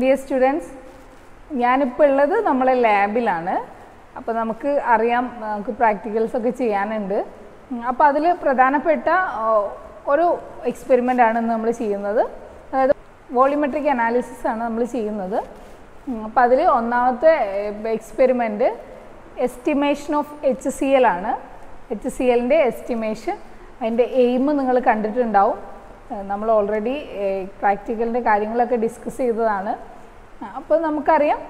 Dear students ഞാനിപ്പോൾ ഉള്ളത് നമ്മളെ ലാബിലാണ്. അപ്പോൾ നമുക്ക് അറിയാം നമുക്ക് പ്രാക്ടിക്കൽസ് ഒക്കെ ചെയ്യാനുണ്ട്. അപ്പോൾ അതിൽ പ്രധാനപ്പെട്ട ഒരു എക്സ്പെരിമെന്റ് ആണ് നമ്മൾ ചെയ്യുന്നത്. അതായത് വോളിമെട്രിക് അനാലിസിസ് ആണ് നമ്മൾ ചെയ്യുന്നത്. അപ്പോൾ അതിൽ ഒന്നാമത്തെ experiment estimation of H C L ആണ്. എച്ച് സി എല്ലിന്റെ എസ്റ്റിമേഷൻ അതിന്റെ എയിം നിങ്ങൾ കണ്ടിട്ടുണ്ടാവും. നമ്മൾ ഓൾറെഡി പ്രാക്ടിക്കലിന്റെ കാര്യങ്ങളൊക്കെ ഡിസ്കസ് ചെയ്തതാണ്. അപ്പോൾ നമുക്കറിയാം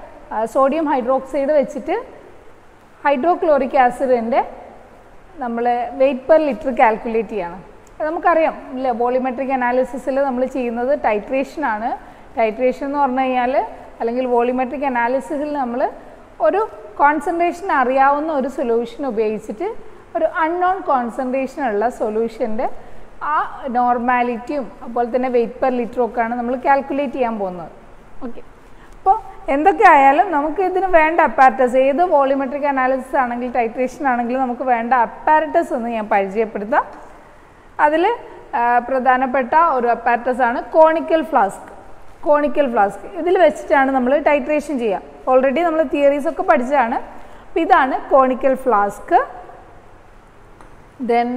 സോഡിയം ഹൈഡ്രോക്സൈഡ് വെച്ചിട്ട് ഹൈഡ്രോക്ലോറിക് ആസിഡിന്റെ നമ്മൾ വെയിറ്റ് പെർ ലിറ്റർ കാൽക്കുലേറ്റ് ചെയ്യണം. നമുക്കറിയാം ഇല്ല വോളിമെട്രിക് അനാലിസിസിൽ നമ്മൾ ചെയ്യുന്നത് ടൈട്രേഷൻ ആണ്. ടൈട്രേഷൻ എന്ന് പറഞ്ഞു കഴിഞ്ഞാൽ അല്ലെങ്കിൽ വോളിമെട്രിക് അനാലിസിസിൽ നമ്മൾ ഒരു കോൺസെൻട്രേഷൻ അറിയാവുന്ന ഒരു സൊല്യൂഷൻ ഉപയോഗിച്ചിട്ട് ഒരു അൺനോൺ കോൺസെൻട്രേഷൻ ഉള്ള സൊല്യൂഷന്റെ ആ നോർമാലിറ്റിയും അതുപോലെ തന്നെ വെയിറ്റ് പെർ ലിറ്ററും ഒക്കെയാണ് നമ്മൾ കാൽക്കുലേറ്റ് ചെയ്യാൻ പോകുന്നത്. ഓക്കെ അപ്പോൾ എന്തൊക്കെ ആയാലും നമുക്ക് ഇതിന് വേണ്ട അപ്പാരറ്റസ് ഏത് വോളിമെട്രിക് അനാലിസിസ് ആണെങ്കിലും ടൈട്രേഷൻ ആണെങ്കിലും നമുക്ക് വേണ്ട അപ്പാരറ്റസ് എന്ന് ഞാൻ പരിചയപ്പെടുത്താം. അതിൽ പ്രധാനപ്പെട്ട ഒരു അപ്പാരറ്റസ് ആണ് കോണിക്കൽ ഫ്ലാസ്ക് കോണിക്കൽ ഫ്ലാസ്ക് ഇതിൽ വെച്ചിട്ടാണ് നമ്മൾ ടൈട്രേഷൻ ചെയ്യുക. ഓൾറെഡി നമ്മൾ തിയറീസ് ഒക്കെ പഠിച്ചതാണ്. അപ്പോൾ ഇതാണ് കോണിക്കൽ ഫ്ലാസ്ക് ദെൻ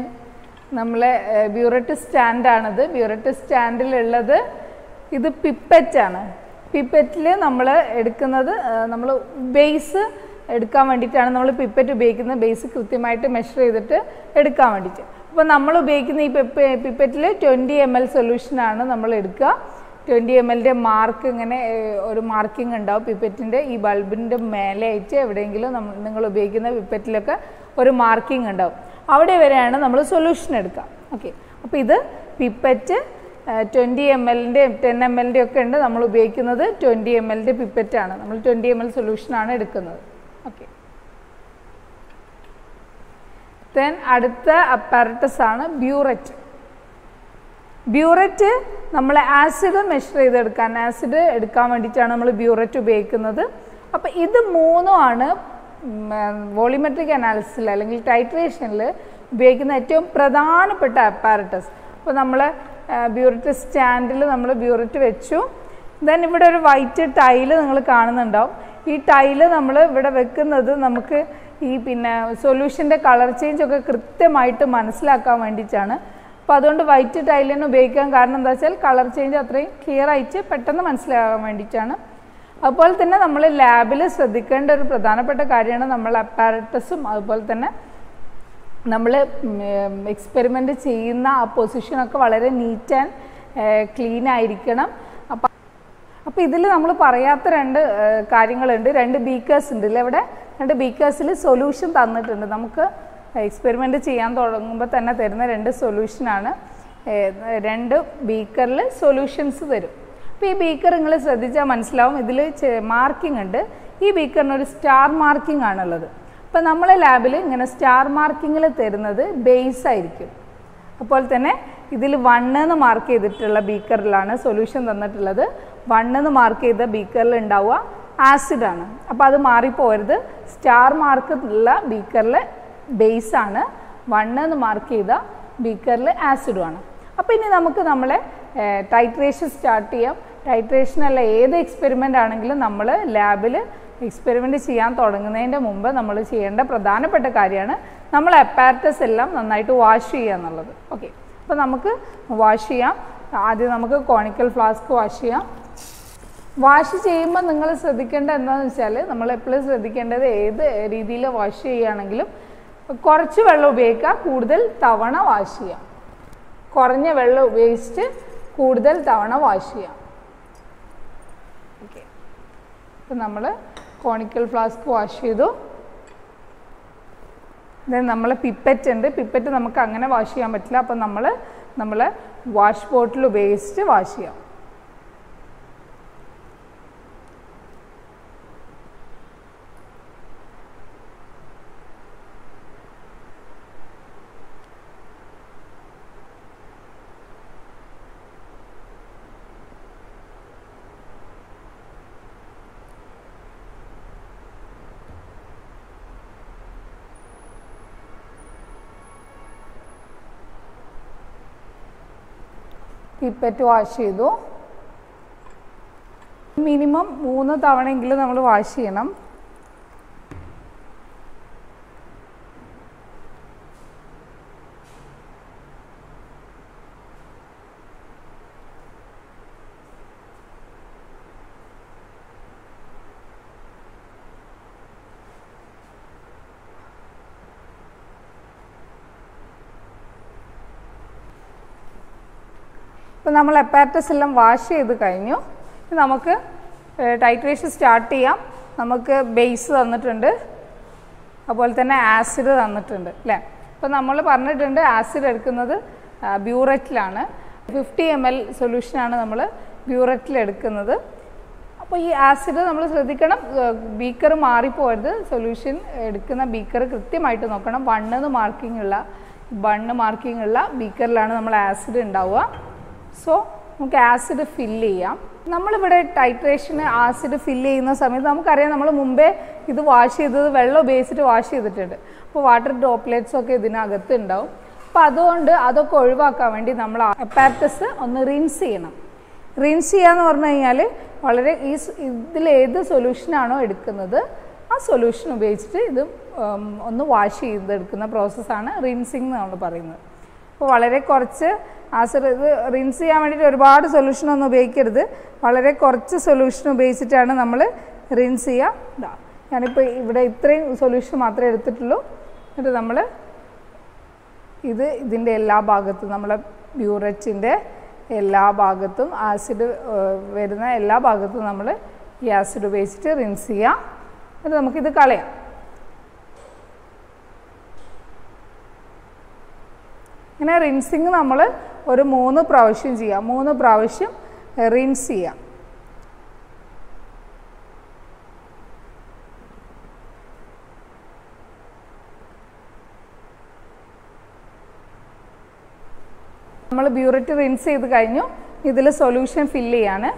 നമ്മളെ ബ്യൂററ്റ് സ്റ്റാൻഡാണിത്. ബ്യൂററ്റ് സ്റ്റാൻഡിലുള്ളത് ഇത് പിപ്പറ്റാണ്. പിപ്പറ്റിൽ നമ്മൾ എടുക്കുന്നത് നമ്മൾ ബേസ് എടുക്കാൻ വേണ്ടിയിട്ടാണ് നമ്മൾ പിപ്പറ്റ് ഉപയോഗിക്കുന്നത്. ബേസ് കൃത്യമായിട്ട് മെഷർ ചെയ്തിട്ട് എടുക്കാൻ വേണ്ടിയിട്ട്. അപ്പോൾ നമ്മൾ ഉപയോഗിക്കുന്ന ഈ പിപ്പ പിപ്പറ്റിൽ ട്വന്റി എം എൽ സൊല്യൂഷനാണ് നമ്മൾ എടുക്കുക. ട്വന്റി എം എല്ലിന്റെ മാർക്ക് ഇങ്ങനെ ഒരു മാർക്കിംഗ് ഉണ്ടാവും. പിപ്പറ്റിന്റെ ഈ ബൾബിന്റെ മേലെ ആയിട്ട് എവിടെയെങ്കിലും നമ്മൾ നിങ്ങൾ ഉപയോഗിക്കുന്ന പിപ്പറ്റിലൊക്കെ ഒരു മാർക്കിംഗ് ഉണ്ടാവും. അവിടെ വരെയാണ് നമ്മൾ സൊല്യൂഷൻ എടുക്കുക. ഓക്കെ അപ്പോൾ ഇത് പിപ്പറ്റ് ട്വന്റി എം എല്ലിന്റെ ടെൻ എം എല്ലിന്റെ ഒക്കെ ഉണ്ട്. നമ്മൾ ഉപയോഗിക്കുന്നത് ട്വന്റി എം എല്ലിന്റെ പിപ്പറ്റാണ് നമ്മൾ ട്വന്റി എം എൽ സൊല്യൂഷനാണ് എടുക്കുന്നത്. ഓക്കെ ദെൻ അടുത്ത അപ്പാരറ്റസ് ആണ് ബ്യൂററ്റ് ബ്യൂററ്റ് നമ്മൾ ആസിഡ് മെഷർ ചെയ്തെടുക്കാൻ ആസിഡ് എടുക്കാൻ വേണ്ടിയിട്ടാണ് നമ്മൾ ബ്യൂററ്റ് ഉപയോഗിക്കുന്നത്. അപ്പോൾ ഇത് മൂന്നുമാണ് വോളിമെട്രിക് അനാലിസിൽ അല്ലെങ്കിൽ ടൈട്രേഷനിൽ ഉപയോഗിക്കുന്ന ഏറ്റവും പ്രധാനപ്പെട്ട അപ്പാരറ്റസ്. അപ്പോൾ നമ്മൾ ബ്യൂറിറ്റ് സ്റ്റാൻഡിൽ നമ്മൾ ബ്യൂറിറ്റ് വെച്ചു. ദെൻ ഇവിടെ ഒരു വൈറ്റ് ടൈൽ നിങ്ങൾ കാണുന്നുണ്ടാവും. ഈ ടൈൽ നമ്മൾ ഇവിടെ വെക്കുന്നത് നമുക്ക് ഈ പിന്നെ സൊല്യൂഷന്റെ കളർ ചേഞ്ച് ഒക്കെ കൃത്യമായിട്ട് മനസ്സിലാക്കാൻ വേണ്ടിയിട്ടാണ്. അപ്പോൾ അതുകൊണ്ട് വൈറ്റ് തന്നെ ഉപയോഗിക്കാൻ കാരണം എന്താ വെച്ചാൽ കളർ ചേഞ്ച് അത്രയും ക്ലിയർ ആയിട്ട് പെട്ടെന്ന് മനസ്സിലാകാൻ വേണ്ടിയിട്ടാണ്. അതുപോലെ തന്നെ നമ്മൾ ലാബിൽ ശ്രദ്ധിക്കേണ്ട ഒരു പ്രധാനപ്പെട്ട കാര്യമാണ് നമ്മൾ അപ്പാരറ്റസും അതുപോലെ തന്നെ നമ്മൾ എക്സ്പെരിമെന്റ് ചെയ്യുന്ന ആ പൊസിഷനൊക്കെ വളരെ നീറ്റ് ആൻഡ് ക്ലീൻ ആയിരിക്കണം. അപ്പം അപ്പോൾ ഇതിൽ നമ്മൾ പറയാത്ത രണ്ട് കാര്യങ്ങളുണ്ട്. രണ്ട് ബീക്കേഴ്സ് ഉണ്ട്. ഇല്ലേ ഇവിടെ രണ്ട് ബീക്കേഴ്സിൽ സൊല്യൂഷൻ തന്നിട്ടുണ്ട്. നമുക്ക് എക്സ്പെരിമെന്റ് ചെയ്യാൻ തുടങ്ങുമ്പോൾ തന്നെ തരുന്ന രണ്ട് സൊല്യൂഷനാണ് രണ്ട് ബീക്കറിൽ സൊല്യൂഷൻസ് തരും. അപ്പോൾ ഈ ബീക്കർ നിങ്ങൾ ശ്രദ്ധിച്ചാൽ മനസ്സിലാവും. ഇതിൽ മാർക്കിംഗ് ഉണ്ട്. ഈ ബീക്കറിന് ഒരു സ്റ്റാർ മാർക്കിംഗ് ആണുള്ളത്. അപ്പോൾ നമ്മളെ ലാബിൽ ഇങ്ങനെ സ്റ്റാർ മാർക്കിങ്ങിൽ തരുന്നത് ബേസ് ആയിരിക്കും. അപ്പോൾ തന്നെ ഇതിൽ വണ്ണെന്ന് മാർക്ക് ചെയ്തിട്ടുള്ള ബീക്കറിലാണ് സൊല്യൂഷൻ തന്നിട്ടുള്ളത്. വണ്ണെന്ന് മാർക്ക് ചെയ്ത ബീക്കറിൽ ഉണ്ടാവുക ആസിഡാണ് അപ്പോൾ അത് മാറിപ്പോരുത് സ്റ്റാർ മാർക്ക് ഉള്ള ബീക്കറിൽ ബേസ് ആണ്. വണ്ണെന്ന് മാർക്ക് ചെയ്ത ബീക്കറിൽ ആസിഡുമാണ് അപ്പോൾ ഇനി നമുക്ക് നമ്മളെ ടൈട്രേഷൻ സ്റ്റാർട്ട് ചെയ്യാം. ടൈട്രേഷൻ അല്ല ഏത് എക്സ്പെരിമെന്റ് ആണെങ്കിലും നമ്മൾ ലാബിൽ എക്സ്പെരിമെന്റ് ചെയ്യാൻ തുടങ്ങുന്നതിന്റെ മുമ്പ് നമ്മൾ ചെയ്യേണ്ട പ്രധാനപ്പെട്ട കാര്യമാണ് നമ്മൾ അപ്പാരറ്റസ് എല്ലാം നന്നായിട്ട് വാഷ് ചെയ്യുക എന്നുള്ളത്. ഓക്കെ അപ്പോൾ നമുക്ക് വാഷ് ചെയ്യാം. ആദ്യം നമുക്ക് കോണിക്കൽ ഫ്ലാസ്ക് വാഷ് ചെയ്യാം. വാഷ് ചെയ്യുമ്പോൾ നിങ്ങൾ ശ്രദ്ധിക്കേണ്ട എന്താണെന്ന് വെച്ചാൽ നമ്മൾ എപ്പോഴും ശ്രദ്ധിക്കേണ്ടത് ഏത് രീതിയിൽ വാഷ് ചെയ്യുകയാണെങ്കിലും കുറച്ച് വെള്ളം ഉപയോഗിക്കുക കൂടുതൽ തവണ വാഷ് ചെയ്യാം. കുറഞ്ഞ വെള്ളം ഉപയോഗിച്ചിട്ട് കൂടുതൽ തവണ വാഷ് ചെയ്യാം ഓക്കെ അപ്പം നമ്മൾ കോണിക്കൽ ഫ്ലാസ്ക് വാഷ് ചെയ്തു. ദെൻ നമ്മൾ പിപ്പറ്റ് ഉണ്ട്. പിപ്പറ്റ് നമുക്ക് അങ്ങനെ വാഷ് ചെയ്യാൻ പറ്റില്ല. അപ്പം നമ്മൾ നമ്മൾ വാഷ് ബോട്ടിൽ ഉപയോഗിച്ചിട്ട് വാഷ് ചെയ്യാം. പിപ്പറ്റ് വാഷ് ചെയ്തു. മിനിമം മൂന്ന് തവണയെങ്കിലും നമ്മൾ വാഷ് ചെയ്യണം. ഇപ്പം നമ്മൾ അപ്പാരറ്റസ് എല്ലാം വാഷ് ചെയ്ത് കഴിഞ്ഞു. നമുക്ക് ടൈട്രേഷൻ സ്റ്റാർട്ട് ചെയ്യാം. നമുക്ക് ബേസ് തന്നിട്ടുണ്ട്. അതുപോലെ തന്നെ ആസിഡ് തന്നിട്ടുണ്ട് അല്ലേ അപ്പോൾ നമ്മൾ പറഞ്ഞിട്ടുണ്ട് ആസിഡ് എടുക്കുന്നത് ബ്യൂററ്റിലാണ് ഫിഫ്റ്റി എം എൽ സൊല്യൂഷനാണ് നമ്മൾ ബ്യൂററ്റിൽ എടുക്കുന്നത്. അപ്പോൾ ഈ ആസിഡ് നമ്മൾ ശ്രദ്ധിക്കണം. ബീക്കർ മാറിപ്പോരുത് സൊല്യൂഷൻ എടുക്കുന്ന ബീക്കർ കൃത്യമായിട്ട് നോക്കണം. വണ്ണെന്ന് മാർക്കിംഗ് ഉള്ള ബണ്ണ് മാർക്കിംഗ് ഉള്ള ബീക്കറിലാണ് നമ്മൾ ആസിഡ് ഉണ്ടാവുക. സോ നമുക്ക് ആസിഡ് ഫില്ല് ചെയ്യാം. നമ്മളിവിടെ ടൈട്രേഷന് ആസിഡ് ഫില്ല് ചെയ്യുന്ന സമയത്ത് നമുക്കറിയാം നമ്മൾ മുമ്പേ ഇത് വാഷ് ചെയ്തത് വെള്ളം ഉപയോഗിച്ചിട്ട് വാഷ് ചെയ്തിട്ടുണ്ട്. അപ്പോൾ വാട്ടർ ഡ്രോപ്ലെറ്റ്സ് ഒക്കെ ഇതിനകത്ത് ഉണ്ടാവും. അപ്പോൾ അതുകൊണ്ട് അതൊക്കെ ഒഴിവാക്കാൻ വേണ്ടി നമ്മൾ അപ്പാറ്റസ് ഒന്ന് റിൻസ് ചെയ്യണം. റിൻസ് ചെയ്യാന്ന് പറഞ്ഞു കഴിഞ്ഞാൽ വളരെ ഈ ഇതിൽ ഏത് സൊല്യൂഷനാണോ എടുക്കുന്നത് ആ സൊല്യൂഷൻ ഉപയോഗിച്ചിട്ട് ഇത് ഒന്ന് വാഷ് ചെയ്തെടുക്കുന്ന പ്രോസസ്സാണ് റിൻസിങ് എന്ന് നമ്മൾ പറയുന്നത്. അപ്പോൾ വളരെ കുറച്ച് ആസിഡ് ഇത് റിൻസ് ചെയ്യാൻ വേണ്ടിയിട്ട് ഒരുപാട് സൊല്യൂഷൻ ഒന്നും ഉപയോഗിക്കരുത്. വളരെ കുറച്ച് സൊല്യൂഷൻ ഉപയോഗിച്ചിട്ടാണ് നമ്മൾ റിൻസ് ചെയ്യുക ഞാനിപ്പോൾ ഇവിടെ ഇത്രയും സൊല്യൂഷൻ മാത്രമേ എടുത്തിട്ടുള്ളൂ. എന്നിട്ട് നമ്മൾ ഇത് ഇതിന്റെ എല്ലാ ഭാഗത്തും നമ്മളെ ബ്യൂററ്റിന്റെ എല്ലാ ഭാഗത്തും ആസിഡ് വരുന്ന എല്ലാ ഭാഗത്തും നമ്മൾ ഈ ആസിഡ് ഉപയോഗിച്ചിട്ട് റിൻസ് ചെയ്യാം. എന്നിട്ട് നമുക്കിത് കളയാം. ഇങ്ങനെ റിൻസിങ് നമ്മൾ ഒരു മൂന്ന് പ്രാവശ്യം ചെയ്യാം. മൂന്ന് പ്രാവശ്യം റിൻസ് ചെയ്യാം. നമ്മൾ ബ്യൂറിറ്റ് റിൻസ് ചെയ്ത് കഴിഞ്ഞു. ഇതിൽ സൊല്യൂഷൻ ഫില്ല് ചെയ്യാണ്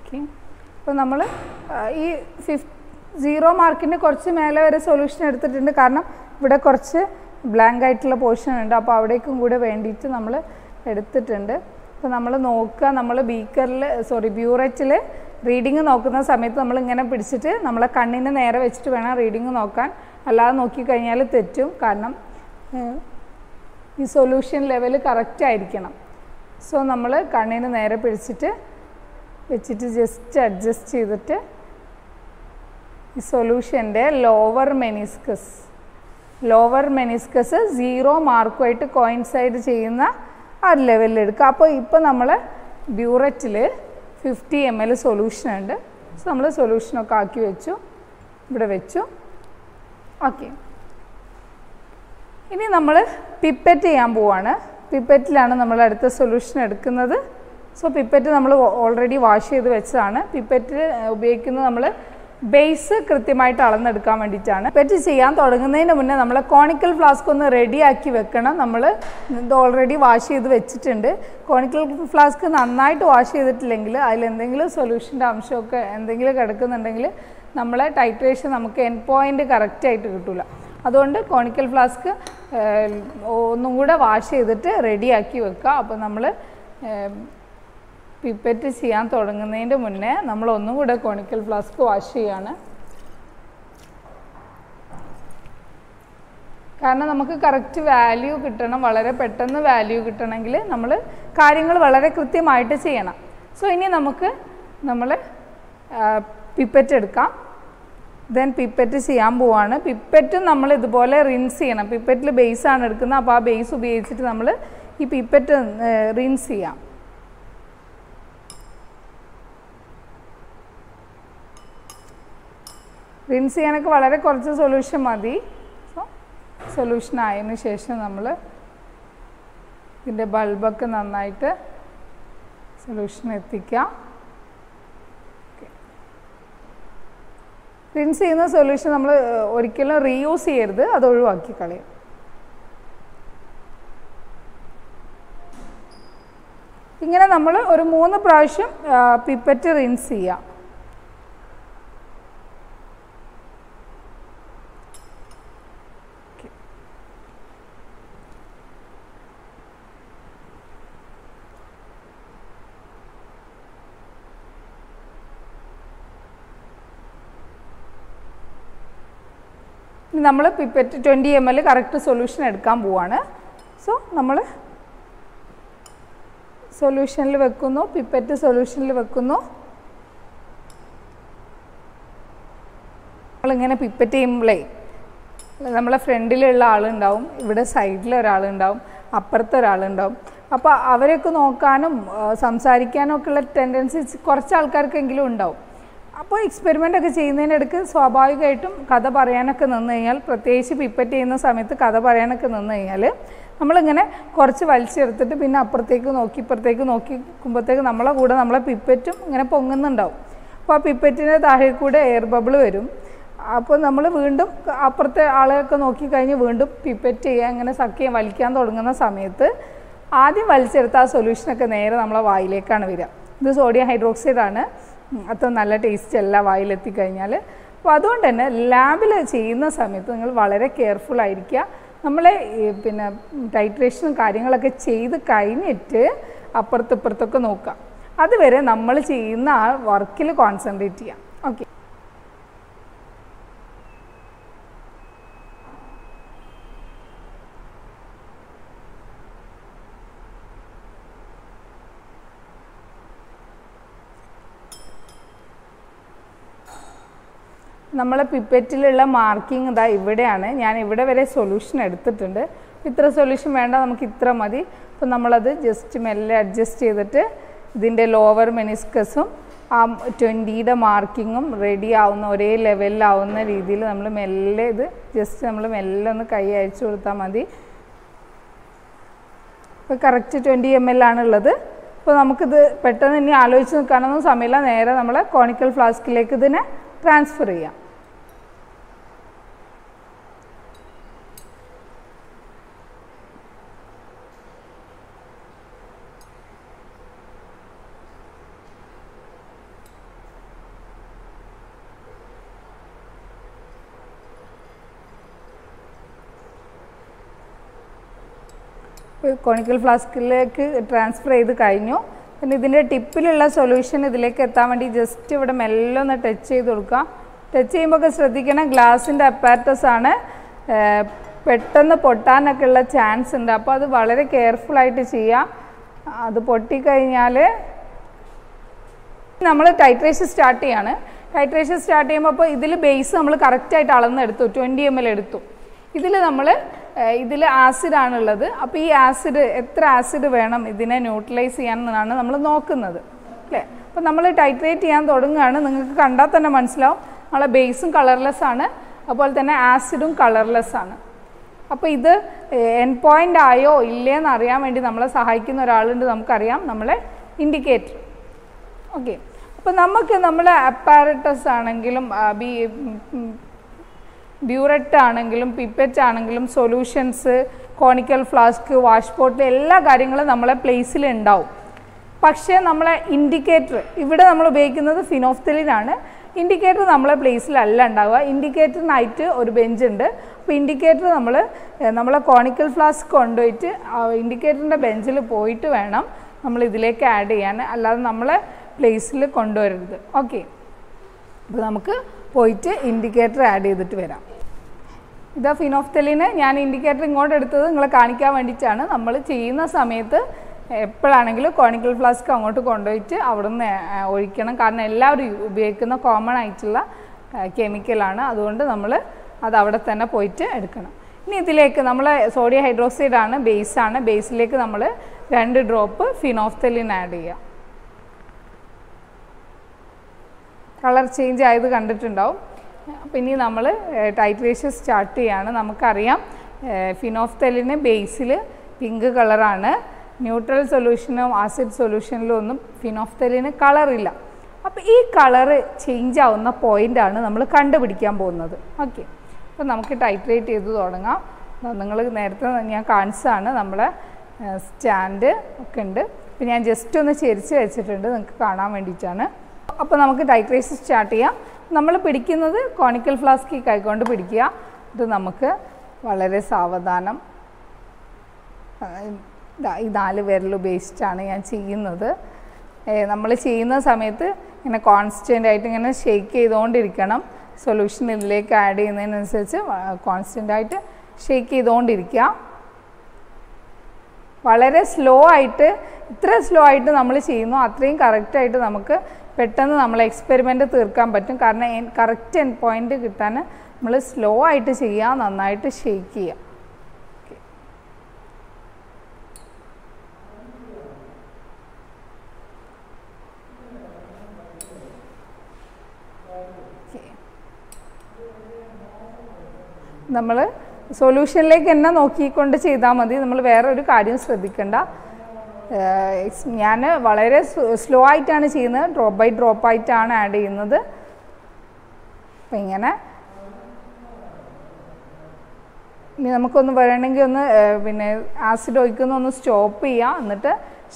ഓക്കെ അപ്പോൾ നമ്മൾ ഈ ഫിഫ് സീറോ മാർക്കിന്റെ കുറച്ച് മേലെ വരെ സൊല്യൂഷൻ എടുത്തിട്ടുണ്ട്. കാരണം ഇവിടെ കുറച്ച് ബ്ലാങ്ക് ആയിട്ടുള്ള പോർഷൻ ഉണ്ട്. അപ്പോൾ അവിടേക്കും കൂടെ വേണ്ടിയിട്ട് നമ്മൾ എടുത്തിട്ടുണ്ട്. അപ്പോൾ നമ്മൾ നോക്കുക നമ്മൾ ബീക്കറിൽ സോറി ബ്യൂററ്റിൽ റീഡിങ് നോക്കുന്ന സമയത്ത് നമ്മൾ ഇങ്ങനെ പിടിച്ചിട്ട് നമ്മളെ കണ്ണിന് നേരെ വെച്ചിട്ട് വേണം റീഡിങ് നോക്കാൻ. അല്ലാതെ നോക്കിക്കഴിഞ്ഞാൽ തെറ്റും. കാരണം ഈ സൊല്യൂഷൻ ലെവൽ കറക്റ്റ് ആയിരിക്കണം. സോ നമ്മൾ കണ്ണിന് നേരെ പിടിച്ചിട്ട് വെച്ചിട്ട് ജസ്റ്റ് അഡ്ജസ്റ്റ് ചെയ്തിട്ട് ഈ സൊല്യൂഷന്റെ lower meniscus lower meniscus zero മാർക്കുമായിട്ട് coincide ചെയ്യുന്ന ആ ലെവലിൽ എടുക്കുക. അപ്പോൾ ഇപ്പോൾ നമ്മൾ ബ്യൂററ്റിൽ ഫിഫ്റ്റി എം എൽ സൊല്യൂഷൻ ഉണ്ട്. സോ നമ്മൾ സൊല്യൂഷനൊക്കെ ആക്കി വെച്ചു. ഇവിടെ വെച്ചു. ഓക്കെ ഇനി നമ്മൾ പിപ്പറ്റ് ചെയ്യാൻ പോവാണ്. പിപ്പറ്റിലാണ് നമ്മൾ അടുത്ത സൊല്യൂഷൻ എടുക്കുന്നത്. സോ പിപ്പറ്റ് നമ്മൾ ഓൾറെഡി വാഷ് ചെയ്ത് വെച്ചതാണ്. പിപ്പറ്റ് ഉപയോഗിക്കുന്നത് നമ്മൾ ബേസ് കൃത്യമായിട്ട് അളന്നെടുക്കാൻ വേണ്ടിയിട്ടാണ്. പെറ്റ് ചെയ്യാൻ തുടങ്ങുന്നതിന് മുന്നേ നമ്മൾ കോണിക്കൽ ഫ്ലാസ്ക് ഒന്ന് റെഡിയാക്കി വെക്കണം. നമ്മൾ ഇത് ഓൾറെഡി വാഷ് ചെയ്ത് വെച്ചിട്ടുണ്ട്. കോണിക്കൽ ഫ്ലാസ്ക് നന്നായിട്ട് വാഷ് ചെയ്തിട്ടില്ലെങ്കിൽ അതിൽ എന്തെങ്കിലും സൊല്യൂഷന്റെ അംശമൊക്കെ എന്തെങ്കിലും കിടക്കുന്നുണ്ടെങ്കിൽ നമ്മളെ ടൈറ്ററേഷൻ നമുക്ക് എൻ പോയിന്റ് കറക്റ്റായിട്ട് കിട്ടില്ല അതുകൊണ്ട് കോണിക്കൽ ഫ്ലാസ്ക് ഒന്നും കൂടെ വാഷ് ചെയ്തിട്ട് റെഡിയാക്കി വെക്കുക. അപ്പോൾ നമ്മൾ പിപ്പറ്റ് ചെയ്യാൻ തുടങ്ങുന്നതിന്റെ മുന്നേ നമ്മൾ ഒന്നും കൂടെ കോണിക്കൽ ഫ്ലാസ്ക് വാഷ് ചെയ്യാണ്. കാരണം നമുക്ക് കറക്റ്റ് വാല്യൂ കിട്ടണം വളരെ പെട്ടെന്ന് വാല്യൂ കിട്ടണമെങ്കിൽ നമ്മൾ കാര്യങ്ങൾ വളരെ കൃത്യമായിട്ട് ചെയ്യണം. സോ ഇനി നമുക്ക് നമ്മൾ പിപ്പറ്റ് എടുക്കാം. ദെൻ പിപ്പറ്റ് ചെയ്യാൻ പോവാണ്. പിപ്പറ്റും നമ്മൾ ഇതുപോലെ റിൻസ് ചെയ്യണം. പിപ്പറ്റിൽ ബേസ് ആണ് എടുക്കുന്നത്. അപ്പോൾ ആ ബേസ് ഉപയോഗിച്ചിട്ട് നമ്മൾ ഈ പിപ്പറ്റ് റിൻസ് ചെയ്യാം. റിൻസ് ചെയ്യാനൊക്കെ വളരെ കുറച്ച് സൊല്യൂഷൻ മതി. സോ സൊല്യൂഷൻ ആയതിനു ശേഷം നമ്മൾ ഇതിന്റെ ബൾബൊക്കെ നന്നായിട്ട് സൊല്യൂഷൻ എത്തിക്കാം. റിൻസ് ചെയ്യുന്ന സൊല്യൂഷൻ നമ്മൾ ഒരിക്കലും റീയൂസ് ചെയ്യരുത്. അത് ഒഴിവാക്കി കളയും. ഇങ്ങനെ നമ്മൾ ഒരു മൂന്ന് പ്രാവശ്യം പിപ്പറ്റ് റിൻസ് ചെയ്യാം. നമ്മൾ pipette twenty M L correct solution എടുക്കാൻ പോവാണ്. സോ നമ്മൾ സൊല്യൂഷനിൽ വെക്കുന്നു പിപ്പറ്റ് സൊല്യൂഷനിൽ വെക്കുന്നു. നമ്മളിങ്ങനെ പിപ്പറ്റ് ചെയ്യുമ്പോഴേ നമ്മളെ ഫ്രണ്ടിലുള്ള ആളുണ്ടാവും ഇവിടെ സൈഡിൽ ഒരാളുണ്ടാവും അപ്പുറത്ത് ഒരാളുണ്ടാവും. അപ്പോൾ അവരെയൊക്കെ നോക്കാനും സംസാരിക്കാനും ഒക്കെയുള്ള ടെൻഡൻസി കുറച്ച് ആൾക്കാർക്കെങ്കിലും ഉണ്ടാവും. അപ്പോൾ എക്സ്പെരിമെന്റ് ഒക്കെ ചെയ്യുന്നതിനിടയ്ക്ക് സ്വാഭാവികമായിട്ടും കഥ പറയാനൊക്കെ നിന്ന് കഴിഞ്ഞാൽ പ്രത്യേകിച്ച് പിപ്പറ്റ് ചെയ്യുന്ന സമയത്ത് കഥ പറയാനൊക്കെ നിന്ന് കഴിഞ്ഞാൽ നമ്മളിങ്ങനെ കുറച്ച് വലിച്ചെടുത്തിട്ട് പിന്നെ അപ്പുറത്തേക്ക് നോക്കി ഇപ്പുറത്തേക്ക് നോക്കി നിൽക്കുമ്പോഴത്തേക്ക് നമ്മളെ കൂടെ നമ്മളെ പിപ്പറ്റും ഇങ്ങനെ പൊങ്ങുന്നുണ്ടാവും. അപ്പോൾ ആ പിപ്പറ്റിന്റെ താഴെ കൂടെ എയർ ബബിൾ വരും. അപ്പോൾ നമ്മൾ വീണ്ടും അപ്പുറത്തെ ആളെയൊക്കെ നോക്കിക്കഴിഞ്ഞ് വീണ്ടും പിപ്പറ്റ് ചെയ്യുക ഇങ്ങനെ സഖ്യം വലിക്കാൻ തുടങ്ങുന്ന സമയത്ത് ആദ്യം വലിച്ചെടുത്ത ആ സൊല്യൂഷനൊക്കെ നേരെ നമ്മളെ വായിലേക്കാണ് വരിക. ഇത് സോഡിയം ഹൈഡ്രോക്സൈഡാണ് അത്ര നല്ല ടേസ്റ്റ് അല്ല വായിലെത്തിക്കഴിഞ്ഞാൽ അപ്പോൾ അതുകൊണ്ട് തന്നെ ലാബിൽ ചെയ്യുന്ന സമയത്ത് നിങ്ങൾ വളരെ കെയർഫുൾ ആയിരിക്കുക. നമ്മളെ പിന്നെ ടൈട്രേഷനും കാര്യങ്ങളൊക്കെ ചെയ്ത് കഴിഞ്ഞിട്ട് അപ്പുറത്തിപ്പുറത്തൊക്കെ നോക്കുക. അതുവരെ നമ്മൾ ചെയ്യുന്ന ആ വർക്കിൽ കോൺസെൻട്രേറ്റ് ചെയ്യാം ഓക്കെ നമ്മളെ പിപ്പറ്റിലുള്ള മാർക്കിംഗ് ഇതാ ഇവിടെയാണ്. ഞാൻ ഇവിടെ വരെ സൊല്യൂഷൻ എടുത്തിട്ടുണ്ട്. ഇത്ര സൊല്യൂഷൻ വേണ്ട നമുക്ക് ഇത്ര മതി. അപ്പോൾ നമ്മളത് ജസ്റ്റ് മെല്ലെ അഡ്ജസ്റ്റ് ചെയ്തിട്ട് ഇതിന്റെ ലോവർ മെനിസ്കസും ആ ട്വന്റിയുടെ മാർക്കിങ്ങും റെഡി ആവുന്ന ഒരേ ലെവലിലാവുന്ന രീതിയിൽ നമ്മൾ മെല്ലെ ഇത് ജസ്റ്റ് നമ്മൾ മെല്ലെ ഒന്ന് കൈ അയച്ചു കൊടുത്താൽ മതി. ഇപ്പോൾ കറക്റ്റ് ട്വന്റി എം എൽ ആണുള്ളത്. അപ്പോൾ നമുക്കിത് പെട്ടെന്ന് ഇനി ആലോചിച്ച് നിൽക്കാനൊന്നും സമയമില്ല. നേരെ നമ്മൾ കോണിക്കൽ ഫ്ലാസ്കിലേക്ക് ഇതിനെ ട്രാൻസ്ഫർ ചെയ്യാം. കോണിക്കൽ ഫ്ലാസ്കിലേക്ക് ട്രാൻസ്ഫർ ചെയ്ത് കഴിഞ്ഞു. പിന്നെ ഇതിന്റെ ടിപ്പിലുള്ള സൊല്യൂഷൻ ഇതിലേക്ക് എത്താൻ വേണ്ടി ജസ്റ്റ് ഇവിടെ മെല്ലെ ഒന്ന് ടച്ച് ചെയ്ത് കൊടുക്കുക. ടച്ച് ചെയ്യുമ്പോൾ ഒക്കെ ശ്രദ്ധിക്കണം ഗ്ലാസിന്റെ അപ്പാറ്റസ് ആണ്. പെട്ടെന്ന് പൊട്ടാനൊക്കെ ഉള്ള ചാൻസ് ഉണ്ട്. അപ്പോൾ അത് വളരെ കെയർഫുള്ളായിട്ട് ചെയ്യാം. അത് പൊട്ടിക്കഴിഞ്ഞാൽ നമ്മൾ ടൈട്രേഷൻ സ്റ്റാർട്ട് ചെയ്യാണ്. ടൈട്രേഷൻ സ്റ്റാർട്ട് ചെയ്യുമ്പോൾ അപ്പോൾ ഇതിൽ ബേസ് നമ്മൾ കറക്റ്റായിട്ട് അളന്നെടുത്തു ട്വന്റി എം എൽ എടുത്തു. ഇതിൽ നമ്മൾ ഇതിൽ ആസിഡാണുള്ളത് അപ്പോൾ ഈ ആസിഡ് എത്ര ആസിഡ് വേണം ഇതിനെ ന്യൂട്രലൈസ് ചെയ്യാൻ എന്നാണ് നമ്മൾ നോക്കുന്നത്. അല്ലേ? അപ്പോൾ നമ്മൾ ടൈട്രേറ്റ് ചെയ്യാൻ തുടങ്ങുകയാണ്. നിങ്ങൾക്ക് കണ്ടാൽ തന്നെ മനസ്സിലാവും. നമ്മളെ ബേസും കളർലെസ് ആണ്. അതുപോലെ തന്നെ ആസിഡും കളർലെസ് ആണ്. അപ്പോൾ ഇത് എൻ പോയിന്റ് ആയോ ഇല്ലേന്ന് അറിയാൻ വേണ്ടി നമ്മളെ സഹായിക്കുന്ന ഒരാളുണ്ട് നമുക്കറിയാം. നമ്മളെ ഇൻഡിക്കേറ്റർ ഓക്കെ അപ്പോൾ നമുക്ക് നമ്മളെ അപ്പാരറ്റസ് ആണെങ്കിലും ബി ബ്യൂററ്റ് ആണെങ്കിലും പിപ്പറ്റ് ആണെങ്കിലും solutions conical flask wash pot എല്ലാ കാര്യങ്ങളും നമ്മളെ പ്ലേസിൽ ഉണ്ടാവും പക്ഷേ നമ്മളെ ഇൻഡിക്കേറ്റർ ഇവിടെ നമ്മൾ ഉപയോഗിക്കുന്നത് ഫിനോഫ്തലിനാണ്. ഇൻഡിക്കേറ്റർ നമ്മളെ പ്ലേസിലല്ല ഉണ്ടാവുക ഇൻഡിക്കേറ്ററിനായിട്ട് ഒരു ബെഞ്ച് ഉണ്ട് അപ്പോൾ ഇൻഡിക്കേറ്റർ നമ്മൾ നമ്മളെ കോണിക്കൽ ഫ്ലാസ്ക് കൊണ്ടുപോയിട്ട് ഇൻഡിക്കേറ്ററിന്റെ ബെഞ്ചിൽ പോയിട്ട് വേണം നമ്മൾ ഇതിലേക്ക് ആഡ് ചെയ്യാൻ. അല്ലാതെ നമ്മളെ പ്ലേസിൽ കൊണ്ടുവരരുത്. ഓക്കെ അപ്പോൾ നമുക്ക് പോയിട്ട് ഇൻഡിക്കേറ്റർ ആഡ് ചെയ്തിട്ട് വരാം. ഇതാ ഫിനോഫ്തലിന് ഞാൻ ഇൻഡിക്കേറ്റർ ഇങ്ങോട്ട് എടുത്തത് നിങ്ങളെ കാണിക്കാൻ വേണ്ടിയിട്ടാണ്. നമ്മൾ ചെയ്യുന്ന സമയത്ത് എപ്പോഴാണെങ്കിലും കോണിക്കൽ ഫ്ലാസ്ക് അങ്ങോട്ട് കൊണ്ടുപോയിട്ട് അവിടുന്ന് ഒഴിക്കണം. കാരണം എല്ലാവരും ഉപയോഗിക്കുന്ന കോമൺ ആയിട്ടുള്ള കെമിക്കലാണ് അതുകൊണ്ട് നമ്മൾ അത് അവിടെ തന്നെ പോയിട്ട് എടുക്കണം. ഇനി ഇതിലേക്ക് നമ്മൾ സോഡിയം ഹൈഡ്രോക്സൈഡ് ആണ് ബേസാണ് ബേസിലേക്ക് നമ്മൾ രണ്ട് ഡ്രോപ്പ് ഫിനോഫ്തലിൻ ആഡ് ചെയ്യാം. കളർ ചേഞ്ച് ആയത് കണ്ടിട്ടുണ്ടാവും. ഇനി നമ്മൾ ടൈട്രേഷൻ സ്റ്റാർട്ട് ചെയ്യാണ്. നമുക്കറിയാം ഫിനോഫ്തലിന് ബേസിൽ പിങ്ക് കളറാണ്. ന്യൂട്രൽ സൊല്യൂഷനും ആസിഡ് സൊല്യൂഷനിലും ഒന്നും ഫിനോഫ്തലിന് കളറില്ല അപ്പോൾ ഈ കളറ് ചേഞ്ച് ആവുന്ന പോയിന്റാണ് നമ്മൾ കണ്ടുപിടിക്കാൻ പോകുന്നത്. ഓക്കെ അപ്പോൾ നമുക്ക് ടൈട്രേറ്റ് ചെയ്ത് തുടങ്ങാം. നിങ്ങൾ നേരത്തെ ഞാൻ കാണിച്ചതാണ് നമ്മളെ സ്റ്റാൻഡ് ഒക്കെ ഉണ്ട്. അപ്പോൾ ഞാൻ ജസ്റ്റ് ഒന്ന് ചെരിച്ച് വെച്ചിട്ടുണ്ട്. നിങ്ങൾക്ക് കാണാൻ വേണ്ടിയിട്ടാണ്. അപ്പോൾ നമുക്ക് ടൈട്രേഷൻ സ്റ്റാർട്ട് ചെയ്യാം. നമ്മൾ പിടിക്കുന്നത് കോണിക്കൽ ഫ്ലാസ്ക് കൈകൊണ്ട് പിടിക്കുക. ഇത് നമുക്ക് വളരെ സാവധാനം ഈ നാല് വിരൽ ഉപയോഗിച്ചിട്ടാണ് ഞാൻ ചെയ്യുന്നത്. നമ്മൾ ചെയ്യുന്ന സമയത്ത് ഇങ്ങനെ കോൺസ്റ്റന്റ് ആയിട്ട് ഇങ്ങനെ ഷെയ്ക്ക് ചെയ്തുകൊണ്ടിരിക്കണം. സൊല്യൂഷൻ ഇതിലേക്ക് ആഡ് ചെയ്യുന്നതിനനുസരിച്ച് കോൺസ്റ്റന്റ് ആയിട്ട് ഷെയ്ക്ക് ചെയ്തുകൊണ്ടിരിക്കുക. വളരെ സ്ലോ ആയിട്ട് ഇത്ര സ്ലോ ആയിട്ട് നമ്മൾ ചെയ്യുന്നു അത്രയും കറക്റ്റായിട്ട് നമുക്ക് പെട്ടെന്ന് നമ്മൾ എക്സ്പെരിമെന്റ് തീർക്കാൻ പറ്റും. കാരണം കറക്റ്റ് എൻ പോയിന്റ് കിട്ടാൻ നമ്മൾ സ്ലോ ആയിട്ട് ചെയ്യുക നന്നായിട്ട് ഷെയ്ക്ക് ചെയ്യുക നമ്മൾ സൊല്യൂഷനിലേക്ക് തന്നെ നോക്കിക്കൊണ്ട് ചെയ്താൽ മതി. നമ്മൾ വേറെ ഒരു കാര്യം ശ്രദ്ധിക്കണ്ട. ഞാൻ വളരെ സ്ലോ ആയിട്ടാണ് ചെയ്യുന്നത്. ഡ്രോപ്പ് ബൈ ഡ്രോപ്പ് ആയിട്ടാണ് ആഡ് ചെയ്യുന്നത്. അപ്പം ഇങ്ങനെ. ഇനി നമുക്കൊന്ന് വേണമെങ്കിൽ ഒന്ന് പിന്നെ ആസിഡ് ഒഴിക്കുന്ന ഒന്ന് സ്റ്റോപ്പ് ചെയ്യാം. എന്നിട്ട്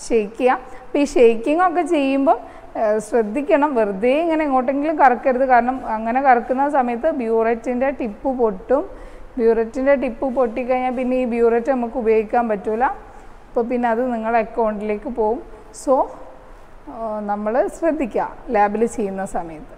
ഷെയ്ക്ക് ചെയ്യാം. അപ്പോൾ ഈ ഷെയ്ക്കിംഗ് ഒക്കെ ചെയ്യുമ്പം ശ്രദ്ധിക്കണം. വെറുതെ ഇങ്ങനെ എങ്ങോട്ടെങ്കിലും കറക്കരുത്. കാരണം അങ്ങനെ കറക്കുന്ന സമയത്ത് ബ്യൂററ്റിന്റെ ടിപ്പ് പൊട്ടും. ബ്യൂററ്റിന്റെ ടിപ്പ് പൊട്ടിക്കഴിഞ്ഞാൽ പിന്നെ ഈ ബ്യൂററ്റ് നമുക്ക് ഉപയോഗിക്കാൻ പറ്റില്ല അപ്പോൾ പിന്നെ അത് നിങ്ങളുടെ അക്കൗണ്ടിലേക്ക് പോവും. സോ നമ്മൾ ശ്രദ്ധിക്കുക ലാബിൽ ചെയ്യുന്ന സമയത്ത്.